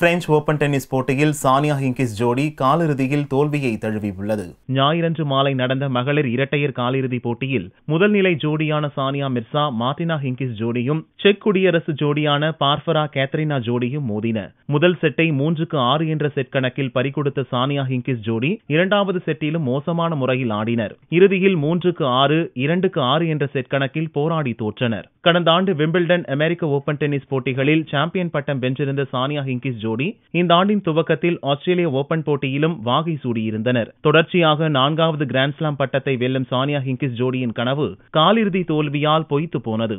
French open tennis போட்டியில் Sania Hingis ஜோடி காலிறுதியில் தோல்வியை தழுவியுள்ளது. ஞாயிறன்று மாலை நடந்த மகளிர் இரட்டையர் காலிறுதிப் போட்டியில் முதல்நிலை ஜோடியான சானியா மிர்சா மார்டினா ஹிங்கிஸ் ஜோடியும் செக் குடியரசு ஜோடியான பார்ஃபரா கேத்ரினா ஜோடியும் மோதின. முதல் செட்டை மூன்றுக்கு ஆறு என்ற செட் கணக்கில் பறிகொடுத்த சானியா ஹிங்கிஸ் ஜோடி இரண்டாவது செட்டிலும் மோசமான முறையில் ஆடினர். இறுதியில் மூன்றுக்கு ஆறு இரண்டுக்கு ஆறு என்ற செட் கணக்கில் போராடி தோற்றனர். கடந்த ஆண்டு விம்பிள்டன் அமெரிக்க ஓபன் டென்னிஸ் போட்டிகளில் சாம்பியன் பட்டம் வென்றிருந்த சானியா ஹிங்கிஸ் ஜோடி இந்த ஆண்டின் துவக்கத்தில் ஆஸ்திரேலிய ஓபன் போட்டியிலும் வாகை சூடியிருந்தனர். தொடர்ச்சியாக நான்காவது கிராண்ட்ஸ்லாம் பட்டத்தை வெல்லும் சானியா ஹிங்கிஸ் ஜோடியின் கனவு காலிறுதி தோல்வியால் பொய்த்து போனது.